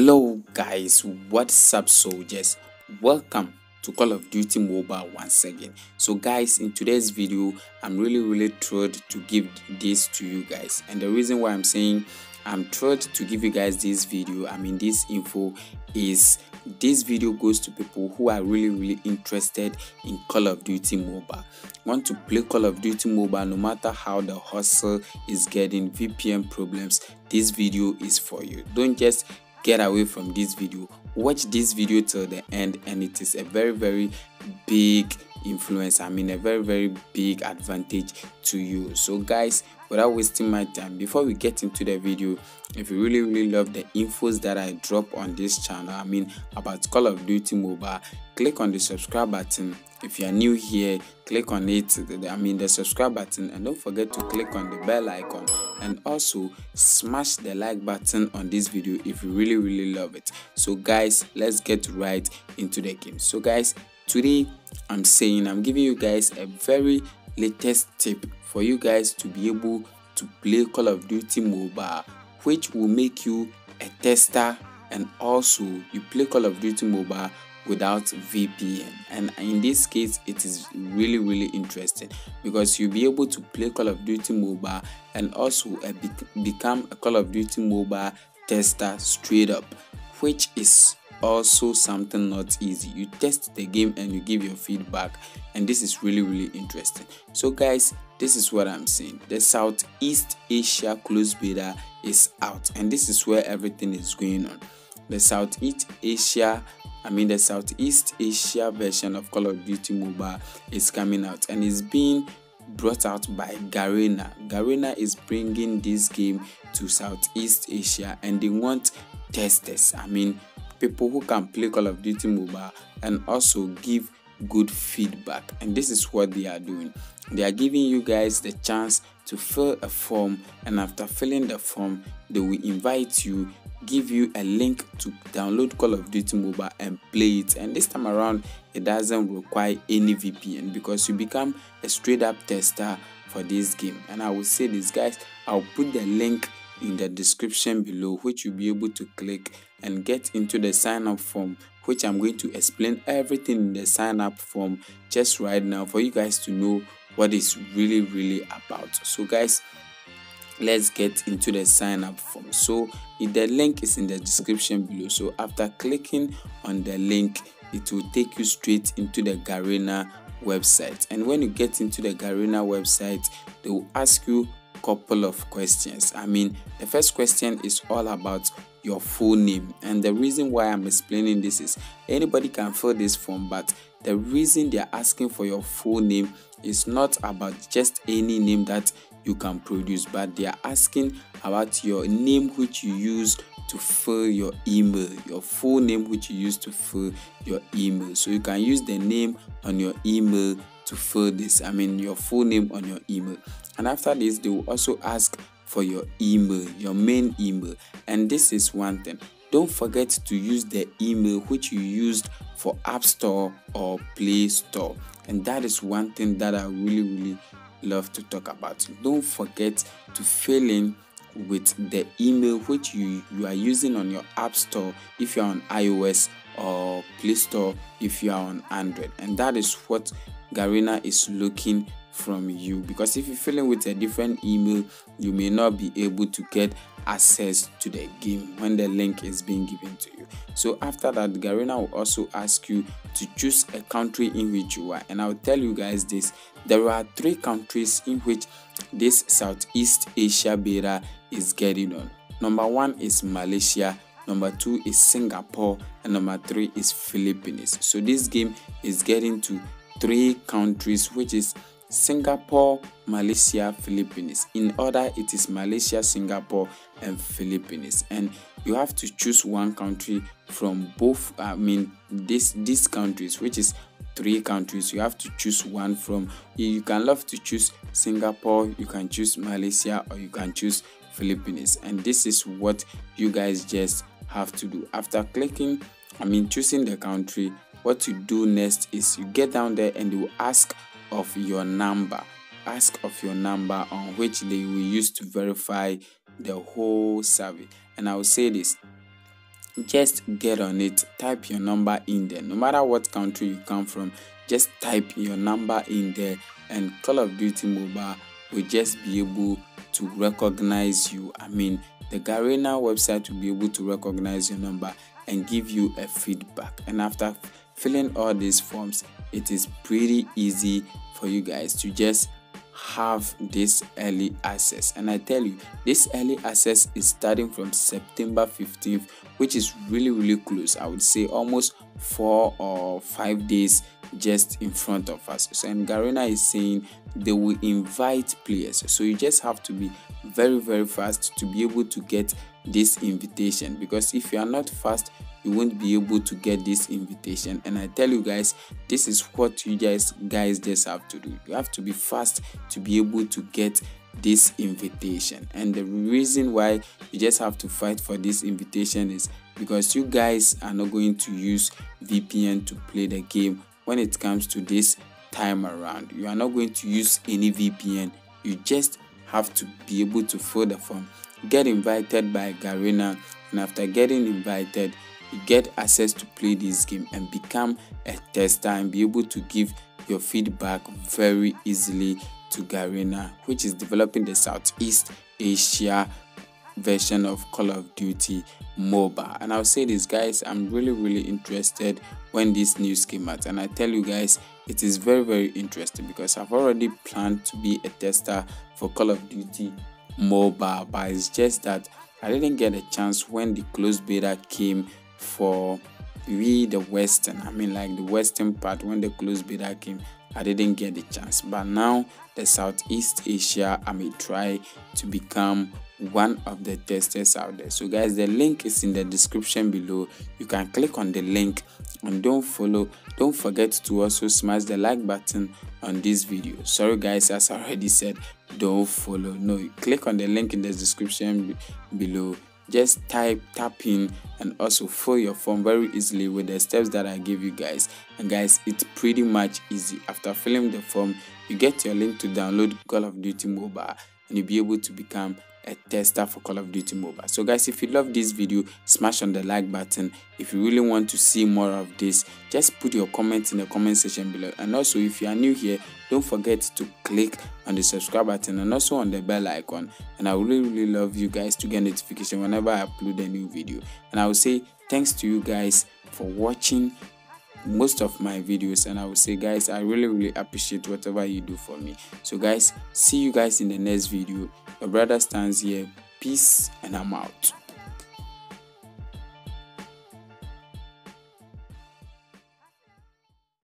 Hello guys, what's up soldiers? Welcome to Call of Duty Mobile once again. So guys, in today's video, I'm really really thrilled to give this to you guys. And the reason why I'm saying I'm thrilled to give you guys this video, I mean this info is this video goes to people who are really really interested in Call of Duty Mobile. Want to play Call of Duty Mobile no matter how the hustle is getting VPN problems, this video is for you. Don't just get away from this video. Watch this video till the end and it is a very very big influence i mean a very very big advantage to you. So guys without wasting my time before we get into the video if you really really love the infos that i drop on this channel i mean about call of duty mobile click on the subscribe button. If you are new here click on it. I mean the subscribe button and don't forget to click on the bell icon and also smash the like button on this video if you really really love it. So guys let's get right into the game. So guys today i'm saying i'm giving you guys a very latest tip for you guys to be able to play call of duty mobile which will make you a tester and also you play call of duty mobile without VPN and in this case it is really really interesting because you'll be able to play Call of Duty mobile and also uh, be become a Call of Duty mobile tester straight up which is also something not easy. You test the game and you give your feedback and this is really really interesting. So guys this is what i'm saying. The southeast asia closed beta is out and this is where everything is going on. The southeast asia I mean, the Southeast Asia version of Call of Duty Mobile is coming out and it's being brought out by Garena. Garena is bringing this game to Southeast Asia and they want testers. I mean, people who can play Call of Duty Mobile and also give good feedback. And this is what they are doing. They are giving you guys the chance to fill a form, and after filling the form, they will invite you give you a link to download Call of Duty Mobile and play it. And this time around, it doesn't require any VPN because you become a straight up tester for this game. And I will say this, guys, I'll put the link in the description below, which you'll be able to click and get into the sign up form, which I'm going to explain everything in the sign up form just right now for you guys to know what it's really, really about. So, guys, let's get into the sign up form. So the link is in the description below. So after clicking on the link it will take you straight into the garena website. And when you get into the garena website they will ask you a couple of questions. I mean the first question is all about your full name. And the reason why i'm explaining this is anybody can fill this form but the reason they're asking for your full name is not about just any name that you can produce but they are asking about your name which you use to fill your email your full name which you use to fill your email. So you can use the name on your email to fill this i mean your full name on your email. And after this they will also ask for your email your main email. And this is one thing. Don't forget to use the email which you used for app store or play store. And that is one thing that i really really love to talk about. Don't forget to fill in with the email which you, you are using on your app store if you're on iOS or Play Store if you are on Android. And that is what Garena is looking from you because if you fill in with a different email, you may not be able to get access to the game when the link is being given to you. So after that, Garena will also ask you to choose a country in which you are. And I'll tell you guys this there are three countries in which this Southeast Asia beta is getting on. Number one is Malaysia, number two is Singapore, and number three is Philippines. So this game is getting to three countries, which is Singapore, Malaysia, Philippines. In order, it is Malaysia, Singapore, and Philippines. And you have to choose one country from both. I mean, this these countries, which is three countries. You have to choose one from. You can love to choose Singapore. You can choose Malaysia, or you can choose Philippines. And this is what you guys just have to do after clicking. I mean, choosing the country. What you do next is you get down there and you ask of your number. Ask of your number on which they will use to verify the whole survey and i will say this just get on it. Type your number in there. No matter what country you come from just type your number in there and call of duty mobile will just be able to recognize you. I mean the garena website will be able to recognize your number and give you a feedback. And after filling all these forms it is pretty easy for you guys to just have this early access. And i tell you this early access is starting from september 15th which is really really close. I would say almost four or five days just in front of us. So and garena is saying they will invite players. So you just have to be very very fast to be able to get this invitation. Because if you are not fast you won't be able to get this invitation. And i tell you guys this is what you guys guys just have to do. You have to be fast to be able to get this invitation. And the reason why you just have to fight for this invitation is because you guys are not going to use vpn to play the game when it comes to this time around. You are not going to use any vpn you just have to be able to fill the form. Get invited by garena and after getting invited you get access to play this game and become a tester and be able to give your feedback very easily to Garena, which is developing the Southeast Asia version of Call of Duty mobile. And I'll say this, guys, I'm really, really interested when this news came out. And I tell you guys, it is very, very interesting because I've already planned to be a tester for Call of Duty mobile, but it's just that I didn't get a chance when the closed beta came for we the western i mean like the western part when the closed beta came i didn't get the chance. But now the southeast asia i may try to become one of the testers out there. So guys the link is in the description below. You can click on the link and don't follow don't forget to also smash the like button on this video. Sorry guys as i already said don't follow. No click on the link in the description below just type tap in and also fill your form very easily with the steps that i give you guys. And guys it's pretty much easy. After filling the form you get your link to download call of duty mobile and you'll be able to become a tester for Call of Duty Mobile. So guys, if you love this video, smash on the like button. If you really want to see more of this, just put your comments in the comment section below. And also, if you are new here, don't forget to click on the subscribe button and also on the bell icon. And I really, really love you guys to get notification whenever I upload a new video. And I will say thanks to you guys for watching most of my videos and i will say guys i really really appreciate whatever you do for me. So guys see you guys in the next video. Your brother Stanz here. Peace and i'm out